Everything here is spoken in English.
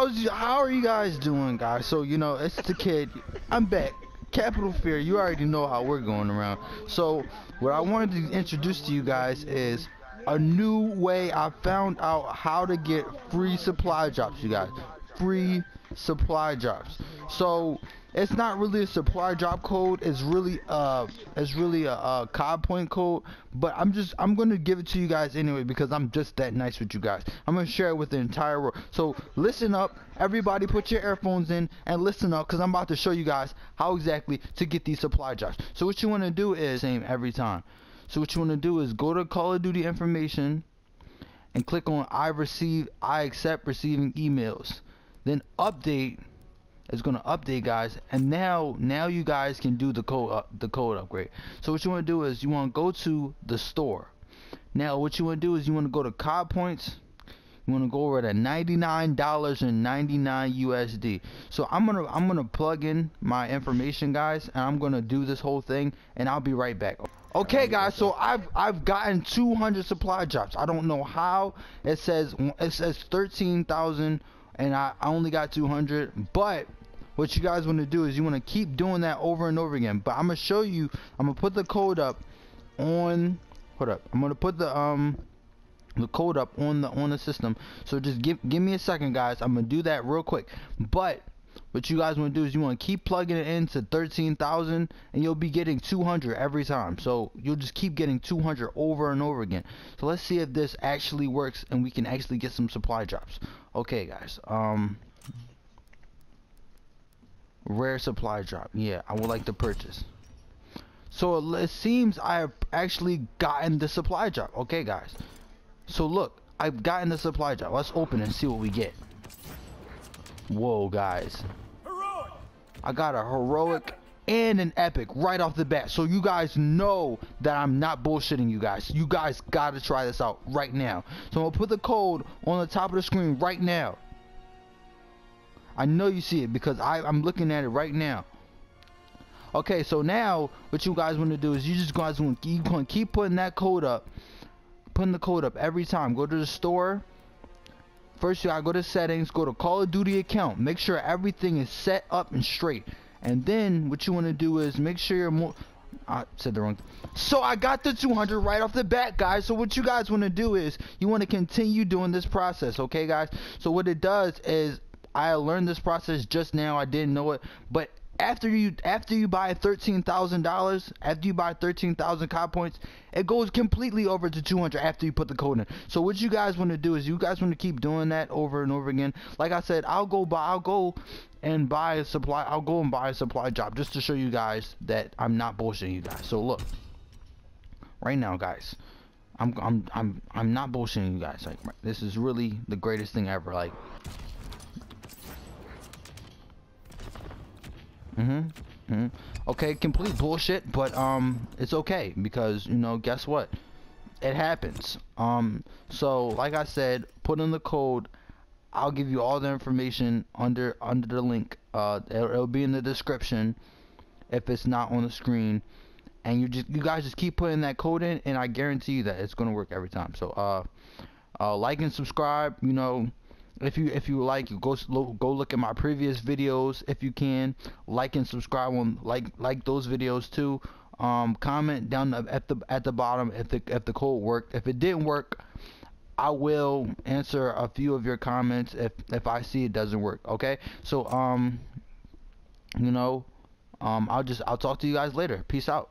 How's how are you guys doing, guys? So you know, it's the kid. I'm back. Captain Fear. You already know how we're going around. So what I wanted to introduce to you guys is a new way. I found out how to get free supply drops, you guys. Free supply drops. So it's not really a supply drop code it's really uh it's really a, a COD point code but I'm just I'm gonna give it to you guys anyway because I'm just that nice with you guys. I'm gonna share it with the entire world. So listen up everybody put your earphones in and listen up because I'm about to show you guys how exactly to get these supply drops so what you want to do is same every time. So what you want to do is go to Call of Duty information and click on I receive I accept receiving emails then update is going to update guys. And now now you guys can do the code up the code upgrade. So what you want to do is you want to go to the store. Now what you want to do is you want to go to COD points. You want to go over to $99 and 99 USD so I'm gonna I'm gonna plug in my information guys and I'm gonna do this whole thing and I'll be right back. Okay guys so I've I've gotten 200 supply drops. I don't know how. It says it says 13,000 and I, I only got 200 but what you guys want to do is you want to keep doing that over and over again. But I'm gonna show you I'm gonna put the code up on hold up I'm gonna put the um the code up on the on the system. So just give give me a second guys. I'm gonna do that real quick. But what you guys want to do is you want to keep plugging it into 13,000 and you'll be getting 200 every time so you'll just keep getting 200 over and over again so let's see if this actually works and we can actually get some supply drops okay guys um Rare supply drop. Yeah, I would like to purchase. So it seems I have actually gotten the supply drop. Okay, guys. So look, I've gotten the supply drop. Let's open and see what we get. Whoa, guys. Heroic. I got a heroic and an epic right off the bat. So you guys know that I'm not bullshitting you guys. You guys gotta try this out right now. So I'm gonna put the code on the top of the screen right now. I know you see it because I, I'm looking at it right now. Okay, so now what you guys want to do is you just guys want to keep, keep putting that code up, putting the code up every time. Go to the store. First, you gotta go to settings, go to Call of Duty account. Make sure everything is set up and straight. And then what you want to do is make sure you're more. I said the wrong. So I got the 200 right off the bat, guys. So what you guys want to do is you want to continue doing this process, okay, guys? So what it does is I learned this process just now. I didn't know it, but after you after you buy thirteen thousand dollars, after you buy thirteen thousand COD points, it goes completely over to two hundred after you put the code in. So what you guys want to do is you guys want to keep doing that over and over again. Like I said, I'll go buy I'll go and buy a supply I'll go and buy a supply job just to show you guys that I'm not bullshitting you guys. So look. Right now, guys. I'm I'm I'm I'm not bullshitting you guys. Like this is really the greatest thing ever. Like Mm-hmm. Mm-hmm. Okay, complete bullshit, but um, it's okay because you know, guess what? It happens. Um, so like I said, put in the code. I'll give you all the information under under the link. Uh, it'll, it'll be in the description if it's not on the screen. And you just you guys just keep putting that code in, and I guarantee you that it's gonna work every time. So uh, uh, like and subscribe. You know if you if you like you go go look at my previous videos if you can. Like and subscribe on like like those videos too. Um, comment down at the at the bottom if the if the code worked. If it didn't work I will answer a few of your comments if if I see it doesn't work okay? So um you know um I'll just I'll talk to you guys later. Peace out